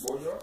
Bonjour.